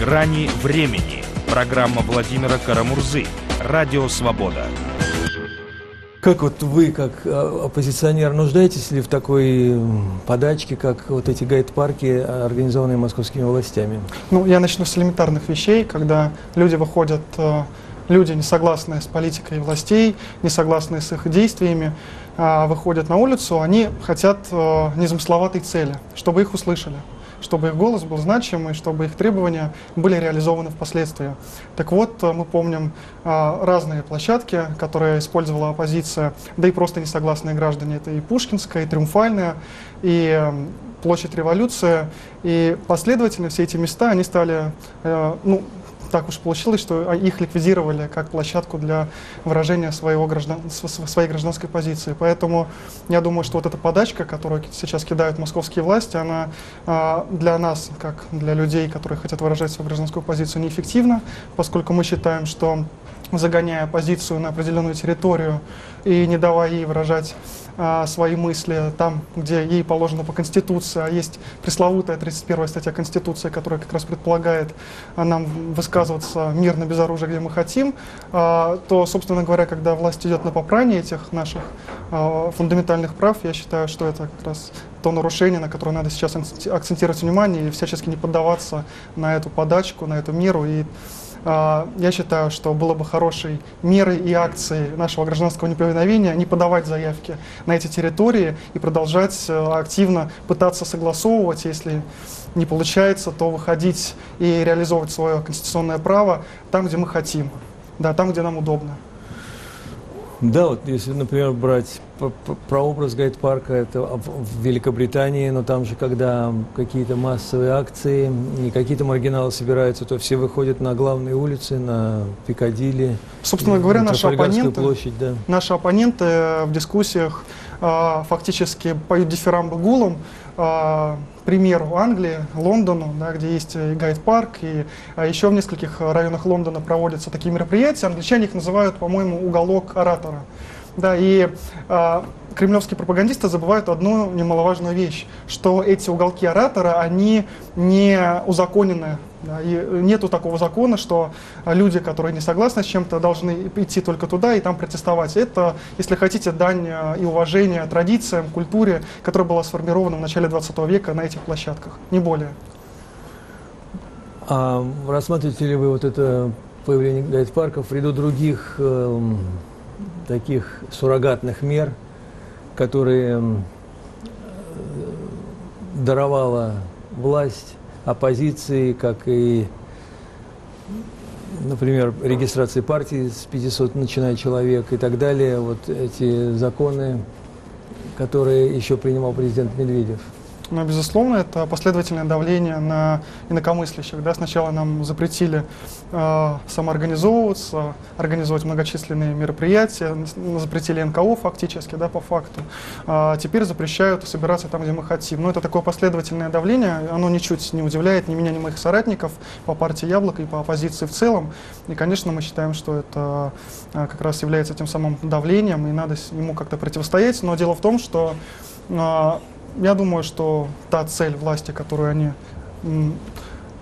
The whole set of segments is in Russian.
Грани времени. Программа Владимира Карамурзы. Радио Свобода. Как вот вы, как а, оппозиционер, нуждаетесь ли в такой подачке, как вот эти гайд-парки, организованные московскими властями? Ну, я начну с элементарных вещей, когда люди выходят, э, люди, не согласные с политикой властей, не согласные с их действиями, а, выходят на улицу, они хотят э, незамысловатой цели, чтобы их услышали чтобы их голос был значимый, чтобы их требования были реализованы впоследствии. Так вот, э, мы помним а, разные площадки, которые использовала оппозиция, да и просто несогласные граждане. Это и Пушкинская, и Триумфальная, и эм, площадь революции. И последовательно все эти места, они стали, э, ну, так уж получилось, что их ликвидировали как площадку для выражения своего граждан, своей гражданской позиции. Поэтому я думаю, что вот эта подачка, которую сейчас кидают московские власти, она а, для нас, как для людей, которые хотят выражать свою гражданскую позицию, неэффективна, поскольку мы считаем, что загоняя оппозицию на определенную территорию и не давая ей выражать а, свои мысли там, где ей положено по Конституции, а есть пресловутая 31 статья Конституции, которая как раз предполагает а, нам высказываться мирно, без оружия, где мы хотим, а, то, собственно говоря, когда власть идет на попрание этих наших а, фундаментальных прав, я считаю, что это как раз то нарушение, на которое надо сейчас акцентировать внимание и всячески не поддаваться на эту подачку, на эту меру. И я считаю, что было бы хорошей мерой и акцией нашего гражданского неповиновения не подавать заявки на эти территории и продолжать э, активно пытаться согласовывать, если не получается, то выходить и реализовывать свое конституционное право там, где мы хотим, да, там, где нам удобно. Да, вот если, например, брать про образ гайд-парка, это в Великобритании, но там же, когда какие-то массовые акции, и какие-то маргиналы собираются, то все выходят на главные улицы, на Пикадилли. Собственно говоря, наши оппоненты, площадь, да. наши оппоненты в дискуссиях э, фактически поют дифирамбы гулом, э, примеру Англии, Лондону, да, где есть и гайд-парк, и а, еще в нескольких районах Лондона проводятся такие мероприятия. Англичане их называют, по-моему, уголок оратора. Да, и э, кремлевские пропагандисты забывают одну немаловажную вещь, что эти уголки оратора, они не узаконены. И нету такого закона, что люди, которые не согласны с чем-то, должны идти только туда и там протестовать. Это, если хотите, дань а, и уважение традициям, культуре, которая была сформирована в начале 20 века на этих площадках, не более. А рассматриваете ли вы вот это появление гайд-парков в ряду других э, таких суррогатных мер, которые даровала власть оппозиции, как и, например, регистрации партии с 500 начиная человек и так далее. Вот эти законы, которые еще принимал президент Медведев. Но, безусловно, это последовательное давление на инакомыслящих. Да? Сначала нам запретили э, самоорганизовываться, организовывать многочисленные мероприятия, запретили НКО фактически, да, по факту. А теперь запрещают собираться там, где мы хотим. Но это такое последовательное давление, оно ничуть не удивляет ни меня, ни моих соратников по партии «Яблоко» и по оппозиции в целом. И, конечно, мы считаем, что это э, как раз является тем самым давлением, и надо ему как-то противостоять. Но дело в том, что э, я думаю, что та цель власти, которую они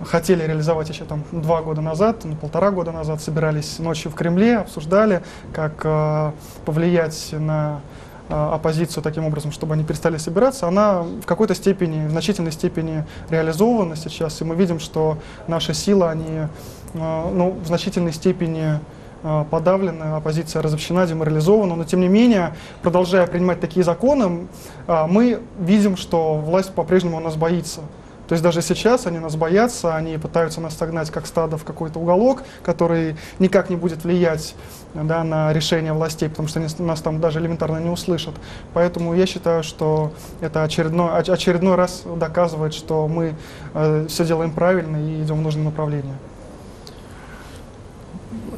хотели реализовать еще там два года назад, ну, полтора года назад, собирались ночью в Кремле, обсуждали, как э, повлиять на э, оппозицию таким образом, чтобы они перестали собираться, она в какой-то степени, в значительной степени реализована сейчас, и мы видим, что наши силы, они э, ну, в значительной степени подавлена, оппозиция разобщена, деморализована, но тем не менее, продолжая принимать такие законы, э, мы видим, что власть по-прежнему нас боится. То есть даже сейчас они нас боятся, они пытаются нас согнать как стадо в какой-то уголок, который никак не будет влиять да, на решение властей, потому что они нас там даже элементарно не услышат. Поэтому я считаю, что это очередной, очередной раз доказывает, что мы э, все делаем правильно и идем в нужном направлении.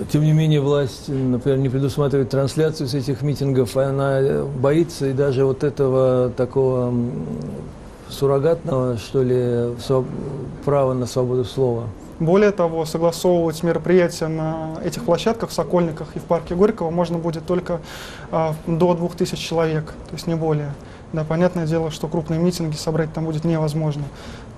Тем не менее, власть, например, не предусматривает трансляцию с этих митингов, она боится и даже вот этого такого суррогатного, что ли, права на свободу слова. Более того, согласовывать мероприятия на этих площадках, в Сокольниках и в парке Горького можно будет только а, до 2000 человек, то есть не более. Да, понятное дело, что крупные митинги собрать там будет невозможно.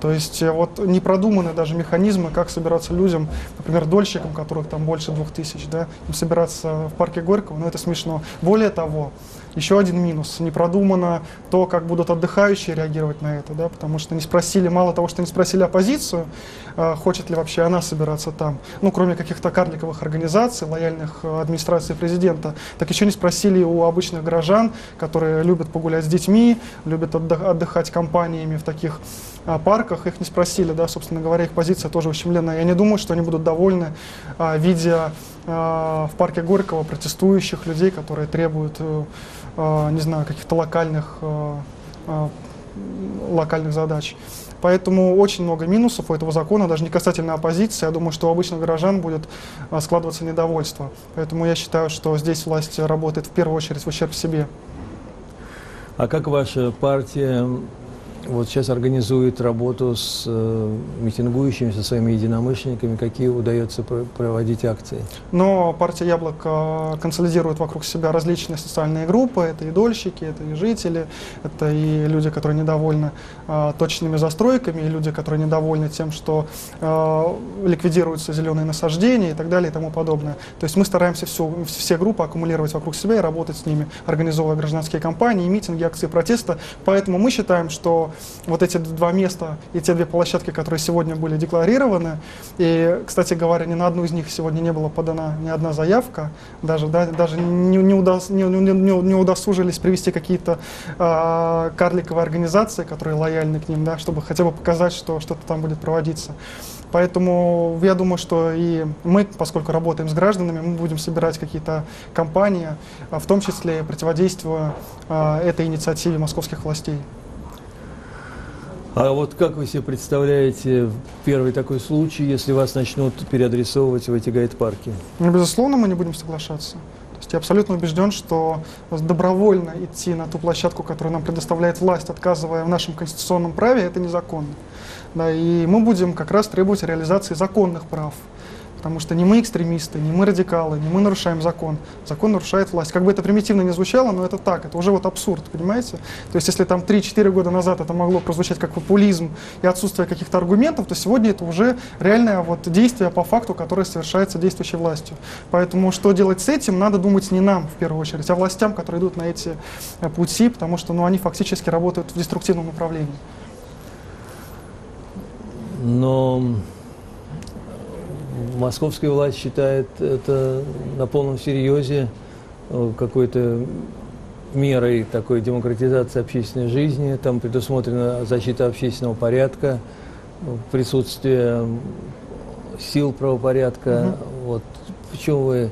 То есть э, вот не продуманы даже механизмы, как собираться людям, например, дольщикам, которых там больше двух тысяч, да, им собираться в парке Горького, ну это смешно. Более того, еще один минус. Не продумано то, как будут отдыхающие реагировать на это, да, потому что не спросили, мало того, что не спросили оппозицию, э, хочет ли вообще она собираться там, ну, кроме каких-то карликовых организаций, лояльных э, администрации президента, так еще не спросили у обычных горожан, которые любят погулять с детьми, любят отдыхать компаниями в таких э, парках, их не спросили, да, собственно говоря, их позиция тоже ущемленная. Я не думаю, что они будут довольны, э, видя э, в парке Горького протестующих людей, которые требуют э, Э, не знаю, каких-то локальных, локальных задач. Поэтому очень много минусов у этого закона, даже не касательно оппозиции. Я думаю, что у обычных горожан будет складываться недовольство. Поэтому я считаю, что здесь власть работает в первую очередь в ущерб себе. А как ваша партия вот сейчас организует работу с э, митингующими, со своими единомышленниками, какие удается проводить акции? Но партия «Яблоко» консолидирует вокруг себя различные социальные группы. Это и дольщики, это и жители, это и люди, которые недовольны э, точными застройками, и люди, которые недовольны тем, что э, ликвидируются зеленые насаждения и так далее и тому подобное. То есть мы стараемся всю, все группы аккумулировать вокруг себя и работать с ними, организовывая гражданские кампании, митинги, акции протеста. Поэтому мы считаем, что вот эти два места и те две площадки, которые сегодня были декларированы. И, кстати говоря, ни на одну из них сегодня не была подана ни одна заявка, даже, да, даже не, не, удос, не, не, не удосужились привести какие-то э, карликовые организации, которые лояльны к ним, да, чтобы хотя бы показать, что что-то там будет проводиться. Поэтому я думаю, что и мы, поскольку работаем с гражданами, мы будем собирать какие-то кампании, в том числе противодействуя э, этой инициативе московских властей. А вот как вы себе представляете первый такой случай, если вас начнут переадресовывать в эти гайд-парки? Ну, безусловно, мы не будем соглашаться. То есть я абсолютно убежден, что добровольно идти на ту площадку, которую нам предоставляет власть, отказывая в нашем конституционном праве, это незаконно. Да, и мы будем как раз требовать реализации законных прав. Потому что не мы экстремисты, не мы радикалы, не мы нарушаем закон. Закон нарушает власть. Как бы это примитивно не звучало, но это так. Это уже вот абсурд, понимаете? То есть если там 3-4 года назад это могло прозвучать как популизм и отсутствие каких-то аргументов, то сегодня это уже реальное вот действие по факту, которое совершается действующей властью. Поэтому что делать с этим, надо думать не нам в первую очередь, а властям, которые идут на эти э, пути, потому что ну, они фактически работают в деструктивном направлении. Но Московская власть считает это на полном серьезе э, какой-то мерой такой демократизации общественной жизни. Там предусмотрена защита общественного порядка, присутствие сил правопорядка. Угу. Вот почему вы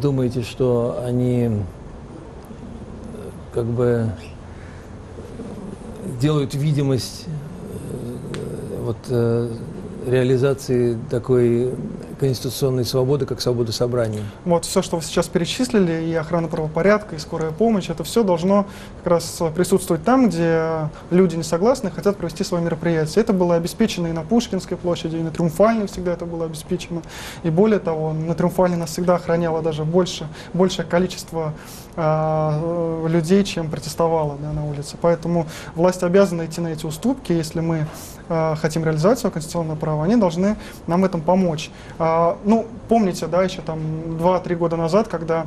думаете, что они как бы делают видимость э, вот э, реализации такой конституционной свободы, как свобода собрания. Вот все, что вы сейчас перечислили, и охрана правопорядка, и скорая помощь, это все должно как раз присутствовать там, где люди не согласны, хотят провести свое мероприятие. Это было обеспечено и на Пушкинской площади, и на Триумфальной всегда это было обеспечено. И более того, на Триумфальной нас всегда охраняло даже больше, большее количество э, людей, чем протестовало да, на улице. Поэтому власть обязана идти на эти уступки, если мы э, хотим реализовать свое конституционное право, они должны нам в этом помочь. Э, ну, помните, да, еще там 2-3 года назад, когда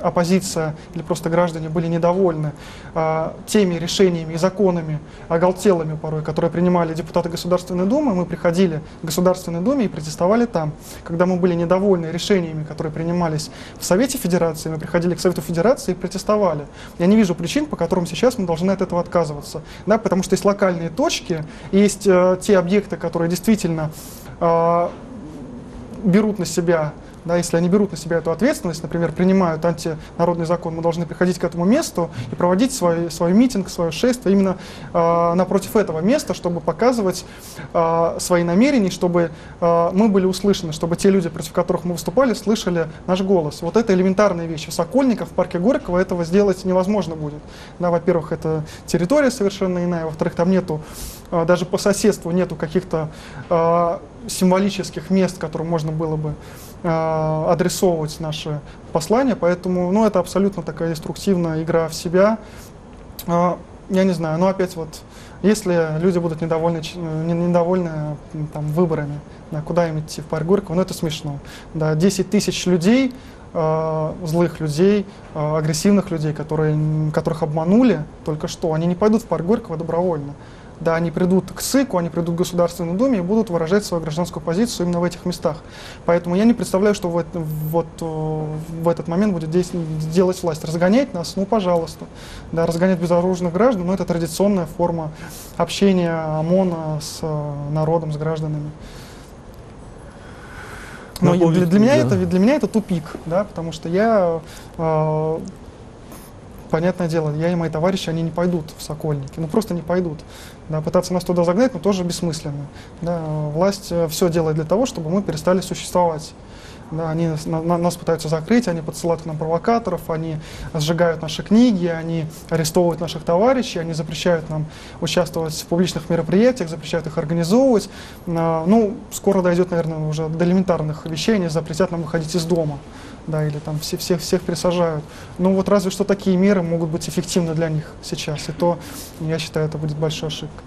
оппозиция или просто граждане были недовольны э, теми решениями и законами, оголтелыми порой, которые принимали депутаты Государственной Думы, мы приходили в Государственной Думе и протестовали там. Когда мы были недовольны решениями, которые принимались в Совете Федерации, мы приходили к Совету Федерации и протестовали. Я не вижу причин, по которым сейчас мы должны от этого отказываться. Да, потому что есть локальные точки, есть э, те объекты, которые действительно э, берут на себя да, если они берут на себя эту ответственность, например, принимают антинародный закон, мы должны приходить к этому месту и проводить свой, свой митинг, свое шествие именно э, напротив этого места, чтобы показывать э, свои намерения, чтобы э, мы были услышаны, чтобы те люди, против которых мы выступали, слышали наш голос. Вот это элементарная вещь. В Сокольниках, в парке Горького этого сделать невозможно будет. Да, во-первых, это территория совершенно иная, во-вторых, там нету, э, даже по соседству нету каких-то э, символических мест, которым можно было бы э, адресовывать наши послания, поэтому ну, это абсолютно такая деструктивная игра в себя. Э, я не знаю, но опять вот, если люди будут недовольны, недовольны там, выборами, да, куда им идти в парк Горького, ну это смешно. Да, 10 тысяч людей, э, злых людей, э, агрессивных людей, которые, которых обманули только что, они не пойдут в парк Горького добровольно да, они придут к СЫКу, они придут к Государственной Думе и будут выражать свою гражданскую позицию именно в этих местах. Поэтому я не представляю, что в, вот, в этот момент будет делать власть. Разгонять нас, ну, пожалуйста. Да, разгонять безоружных граждан, но это традиционная форма общения ОМОНа с э, народом, с гражданами. Но для, для, меня да. это, для меня это тупик, да, потому что я э, понятное дело, я и мои товарищи, они не пойдут в Сокольники, ну просто не пойдут. Да, пытаться нас туда загнать, но тоже бессмысленно. Да, власть э, все делает для того, чтобы мы перестали существовать. Да, они на, нас пытаются закрыть, они подсылают к нам провокаторов, они сжигают наши книги, они арестовывают наших товарищей, они запрещают нам участвовать в публичных мероприятиях, запрещают их организовывать. А, ну, скоро дойдет, наверное, уже до элементарных вещей, они запретят нам выходить из дома да, или там все, всех, всех пересажают. Ну вот разве что такие меры могут быть эффективны для них сейчас, и то, я считаю, это будет большой ошибкой.